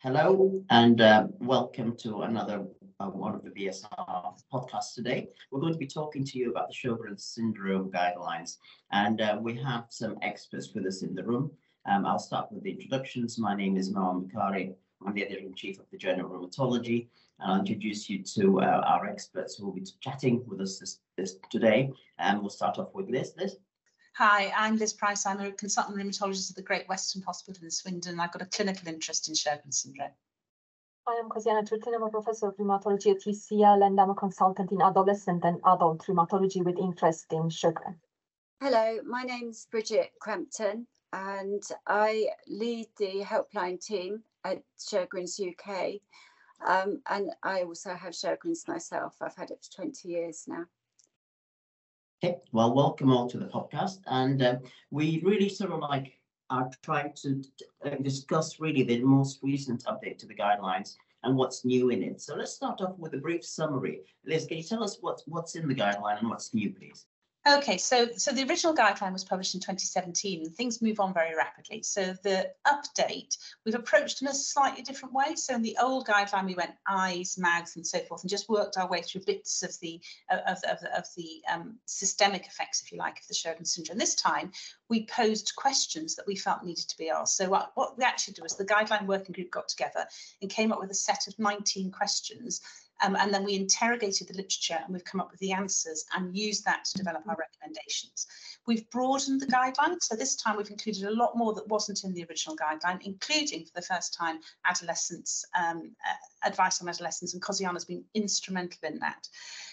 Hello and uh, welcome to another uh, one of the BSR podcasts today. We're going to be talking to you about the Sjogren's syndrome guidelines, and uh, we have some experts with us in the room. Um, I'll start with the introductions. My name is Marwan Bukhari. I'm the editor-in-chief of the Journal of Rheumatology. And I'll introduce you to uh, our experts who will be chatting with us this, this today. And we'll start off with Liz. Liz? Hi, I'm Liz Price. I'm a consultant rheumatologist at the Great Western Hospital in Swindon. I've got a clinical interest in Sjogren's syndrome. Hi, I'm Coziana Ciurtin. I'm a professor of rheumatology at UCL and I'm a consultant in adolescent and adult rheumatology with interest in Sjogren. Hello, my name's Bridget Crampton and I lead the helpline team at Sjogren's UK. Um, and I also have Sjogren's myself. I've had it for 20 years now. Okay, well, welcome all to the podcast. And uh, we really sort of like are trying to uh, discuss really the most recent update to the guidelines and what's new in it. So let's start off with a brief summary. Liz, can you tell us what's what's in the guideline and what's new, please? Okay, so so the original guideline was published in 2017 and things move on very rapidly. So the update, we've approached in a slightly different way. So in the old guideline, we went eyes, mouth and so forth and just worked our way through bits of the of, of, of the um, systemic effects, if you like, of the Sjogren's syndrome. This time, we posed questions that we felt needed to be asked. So what, what we actually did was the guideline working group got together and came up with a set of 19 questions um, and then we interrogated the literature and we've come up with the answers and used that to develop our recommendations. We've broadened the guidelines. So this time we've included a lot more that wasn't in the original guideline, including for the first time adolescents, um, uh, advice on adolescents, and Coziana has been instrumental in that.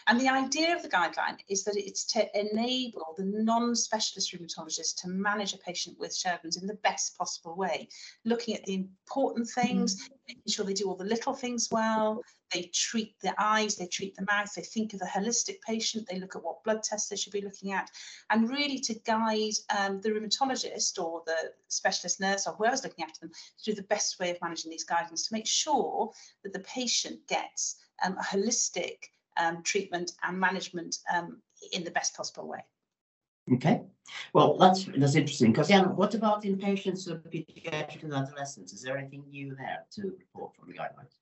And the idea of the guideline is that it's to enable the non-specialist rheumatologist to manage a patient with Sjogren's in the best possible way, looking at the important things, mm-hmm. making sure they do all the little things well, they treat the eyes, they treat the mouth, they think of the holistic patient, they look at what blood tests they should be looking at, and really to guide um, the rheumatologist or the specialist nurse or whoever's looking after them to do the best way of managing these guidelines to make sure that the patient gets um, a holistic um, treatment and management um, in the best possible way. Okay, well, that's that's interesting. Because yeah, what about in patients with pediatric and adolescents? Is there anything new there to report from the guidelines?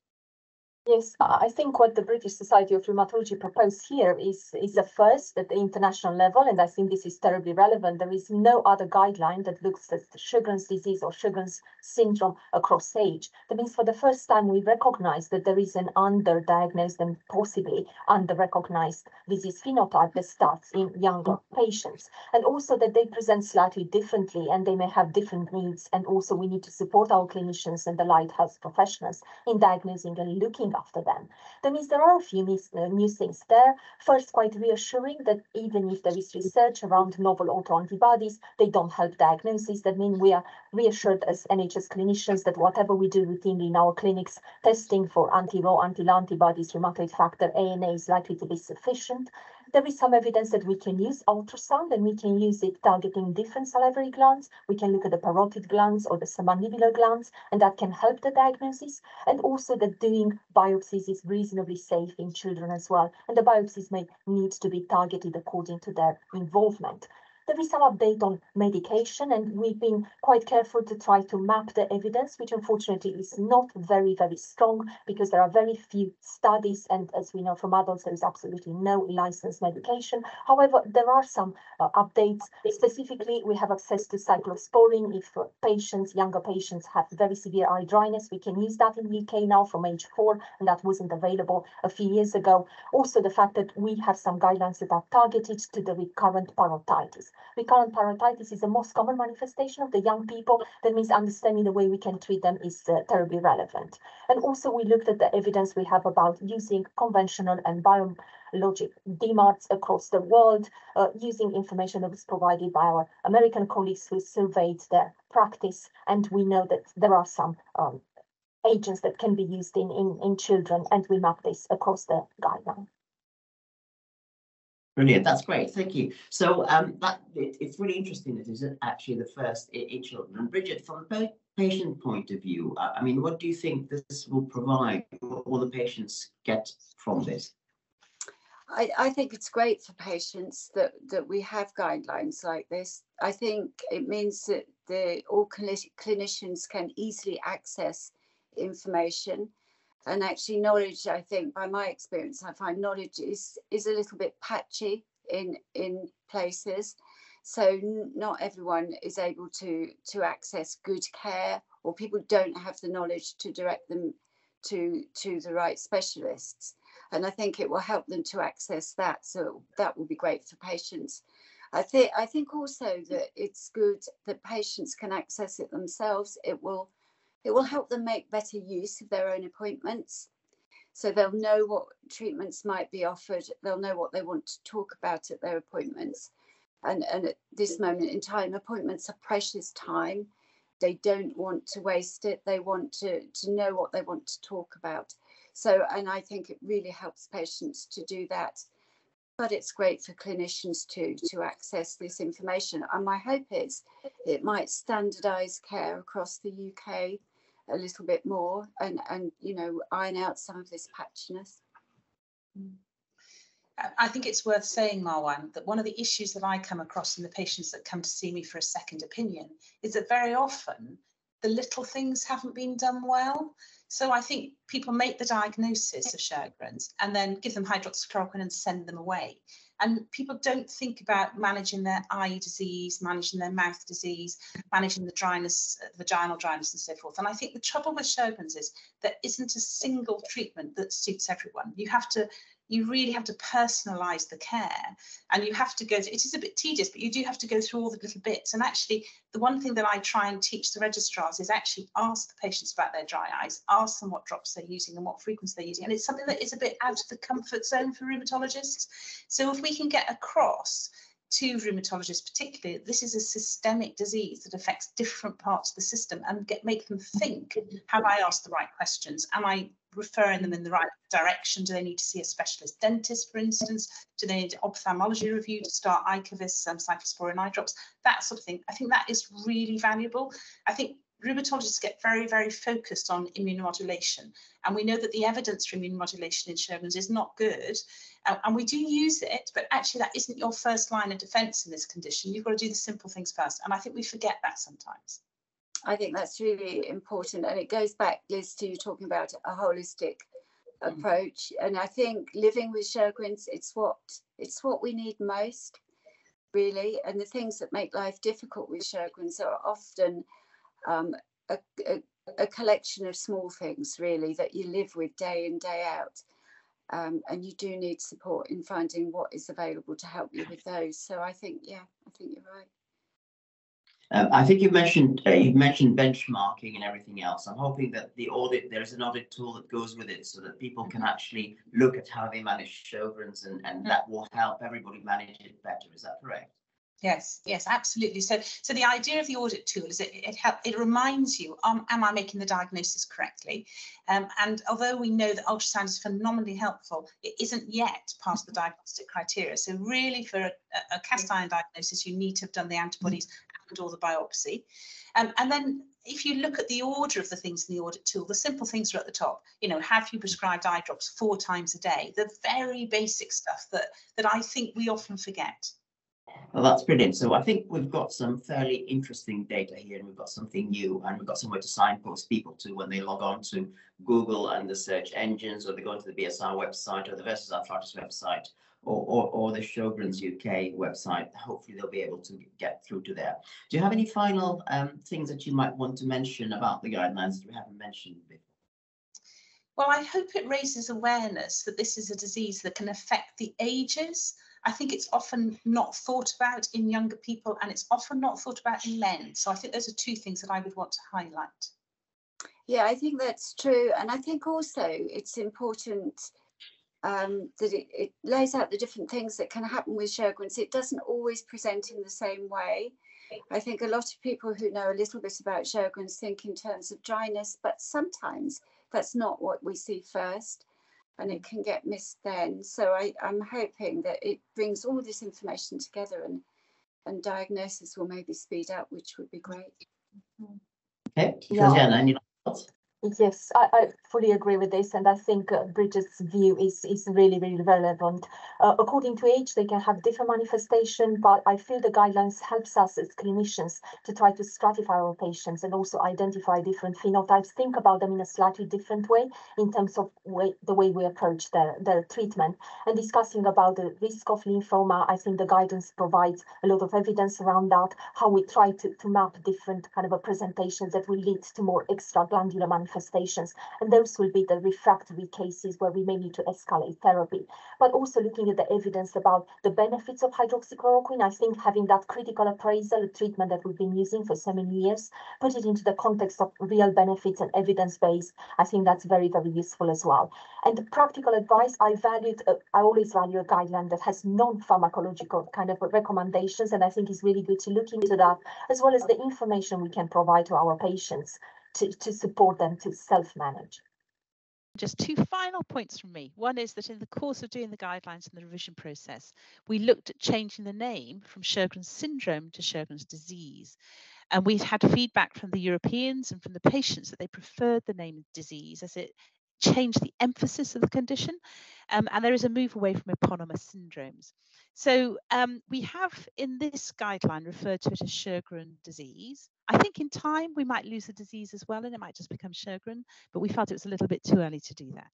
Yes, I think what the British Society of Rheumatology proposed here is, is a first at the international level, and I think this is terribly relevant. There is no other guideline that looks at Sjogren's disease or Sjogren's syndrome across age. That means for the first time we recognize that there is an underdiagnosed and possibly under-recognized disease phenotype that starts in younger patients, and also that they present slightly differently and they may have different needs. And also we need to support our clinicians and the allied health professionals in diagnosing and looking after them. That means there are a few new, uh, new things there. First, quite reassuring that even if there is research around novel autoantibodies, they don't help diagnosis. That means we are reassured as NHS clinicians that whatever we do routinely in our clinics, testing for anti-RO, anti-antibodies, rheumatoid factor, ANA is likely to be sufficient there is some evidence that we can use ultrasound and we can use it targeting different salivary glands. We can look at the parotid glands or the submandibular glands, and that can help the diagnosis. And also that doing biopsies is reasonably safe in children as well. And the biopsies may need to be targeted according to their involvement. There is some update on medication, and we've been quite careful to try to map the evidence, which unfortunately is not very, very strong because there are very few studies. And as we know from adults, there is absolutely no licensed medication. However, there are some uh, updates. Specifically, we have access to cyclosporine if uh, patients, younger patients, have very severe eye dryness. We can use that in the UK now from age four, and that wasn't available a few years ago. Also, the fact that we have some guidelines that are targeted to the recurrent parotitis. Recurrent parotitis is the most common manifestation of the young people. That means understanding the way we can treat them is uh, terribly relevant. And also we looked at the evidence we have about using conventional and biologic DMARDs across the world, uh, using information that was provided by our American colleagues who surveyed their practice. And we know that there are some um, agents that can be used in, in, in children, and we map this across the guideline. Brilliant, that's great, thank you. So um, that it, it's really interesting that it's actually the first in, in children. And Bridget, from a patient point of view, uh, I mean, what do you think this will provide? What will the patients get from this? I, I think it's great for patients that, that we have guidelines like this. I think it means that the all clinicians can easily access information. And actually knowledge, I think by my experience, I find knowledge is, is a little bit patchy in, in places. So not everyone is able to, to access good care or people don't have the knowledge to direct them to, to the right specialists. And I think it will help them to access that. So that will be great for patients. I think I think also that it's good that patients can access it themselves. It will it will help them make better use of their own appointments. So they'll know what treatments might be offered. They'll know what they want to talk about at their appointments. And, and at this moment in time, appointments are precious time. They don't want to waste it. They want to, to know what they want to talk about. So, and I think it really helps patients to do that. But it's great for clinicians too to access this information. And my hope is it might standardise care across the UK a little bit more and, and you know, iron out some of this patchiness. Mm. I think it's worth saying, Marwan, that one of the issues that I come across in the patients that come to see me for a second opinion is that very often the little things haven't been done well. So I think people make the diagnosis of Sjogren's and then give them hydroxychloroquine and send them away. And people don't think about managing their eye disease, managing their mouth disease, managing the dryness, vaginal dryness and so forth. And I think the trouble with Sjogren's is there isn't a single treatment that suits everyone. You have to you really have to personalize the care and you have to go to, it is a bit tedious but you do have to go through all the little bits. And actually the one thing that i try and teach the registrars is actually ask the patients about their dry eyes ask them what drops they're using and what frequency they're using. And it's something that is a bit out of the comfort zone for rheumatologists. So if we can get across to rheumatologists particularly this is a systemic disease that affects different parts of the system and get make them think have i asked the right questions? Am i referring them in the right direction? Do they need to see a specialist dentist for instance? Do they need ophthalmology review to start Ikervis um, cyclosporin eye drops? That sort of thing. I think that is really valuable. I think rheumatologists get very, very focused on immunomodulation. And we know that the evidence for immunomodulation in Sjogren's is not good. Uh, and we do use it, but actually that isn't your first line of defense in this condition. You've got to do the simple things first. And I think we forget that sometimes. I think that's really important. And it goes back, Liz, to you talking about a holistic mm. approach. And I think living with Sjogren's, it's what it's what we need most, really. And the things that make life difficult with Sjogren's are often um, a, a, a, collection of small things really that you live with day in day out um, and you do need support in finding what is available to help you with those so i think yeah i think you're right um, I think you mentioned uh, you mentioned benchmarking and everything else. I'm hoping that the audit there is an audit tool that goes with it, so that people can actually look at how they manage Sjogren's, and and that will help everybody manage it better. Is that correct? Yes, yes, absolutely. So, so the idea of the audit tool is it it, help, it reminds you, um, am I making the diagnosis correctly? Um, and although we know that ultrasound is phenomenally helpful, it isn't yet part of the diagnostic criteria. So really for a, a cast iron diagnosis, you need to have done the antibodies and or the biopsy. Um, and then if you look at the order of the things in the audit tool, the simple things are at the top. You know, have you prescribed eye drops four times a day? The very basic stuff that that I think we often forget. Well, that's brilliant. So I think we've got some fairly interesting data here and we've got something new and we've got somewhere to signpost people to when they log on to Google and the search engines or they go to the BSR website or the Versus Arthritis website or, or, or the Sjogren's UK website. Hopefully they'll be able to get through to there. Do you have any final um, things that you might want to mention about the guidelines that we haven't mentioned before? Well, I hope it raises awareness that this is a disease that can affect the ages I think it's often not thought about in younger people and it's often not thought about in men. So I think those are two things that I would want to highlight. Yeah, I think that's true. And I think also it's important um, that it, it, lays out the different things that can happen with Sjogren's. It doesn't always present in the same way. I think a lot of people who know a little bit about Sjogren's think in terms of dryness, but sometimes that's not what we see first and it can get missed then. So I, I'm hoping that it brings all this information together and and diagnosis will maybe speed up, which would be great. Okay, yeah. Yes, I, I fully agree with this, and I think uh, Bridget's view is is really really relevant. Uh, according to age, they can have different manifestation, but I feel the guidelines helps us as clinicians to try to stratify our patients and also identify different phenotypes. Think about them in a slightly different way in terms of way the way we approach their their treatment. And discussing about the risk of lymphoma, I think the guidance provides a lot of evidence around that. How we try to to map different kind of a presentations that will lead to more extraglandular manifestations manifestations. And those will be the refractory cases where we may need to escalate therapy. But also looking at the evidence about the benefits of hydroxychloroquine, I think having that critical appraisal treatment that we've been using for so many years, put it into the context of real benefits and evidence base, I think that's very, very useful as well. And the practical advice, I valued, uh, I always value a guideline that has non-pharmacological kind of recommendations. And I think it's really good to look into that, as well as the information we can provide to our patients to, to support them to self-manage. Just two final points from me. One is that in the course of doing the guidelines and the revision process, we looked at changing the name from Sjogren's syndrome to Sjogren's disease. And we had feedback from the Europeans and from the patients that they preferred the name disease as it changed the emphasis of the condition. Um, and there is a move away from eponymous syndromes. So um, we have in this guideline referred to it as Sjogren disease. I think in time we might lose the disease as well and it might just become Sjogren, but we felt it was a little bit too early to do that.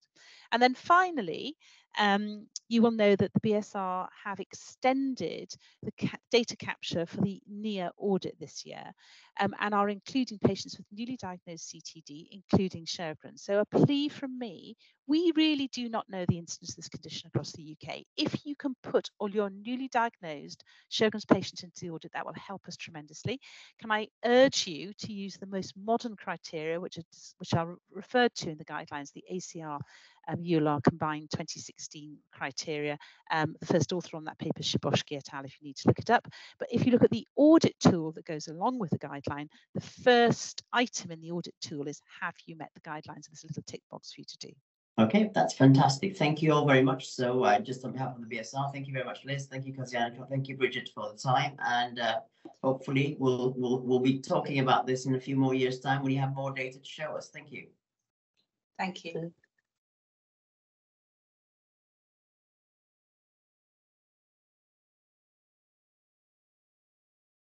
And then finally, um, you will know that the BSR have extended the ca data capture for the NEIA audit this year um, and are including patients with newly diagnosed CTD, including Sjogren. So a plea from me, we really do not know the incidence this condition across the UK. If you can put all your newly diagnosed Sjogren's patients into the audit, that will help us tremendously. Can I urge you to use the most modern criteria, which are, which are referred to in the guidelines, the ACR um, EULAR combined 2016 criteria. Um, the first author on that paper is Shiboski et al. if you need to look it up. But if you look at the audit tool that goes along with the guideline, the first item in the audit tool is have you met the guidelines? And there's a little tick box for you to do. Okay, that's fantastic. Thank you all very much. So uh, just on behalf of the BSR, thank you very much, Liz. Thank you, Coziana. Thank you, Bridget, for the time. And uh, hopefully we'll, we'll, we'll be talking about this in a few more years' time when you have more data to show us. Thank you. Thank you.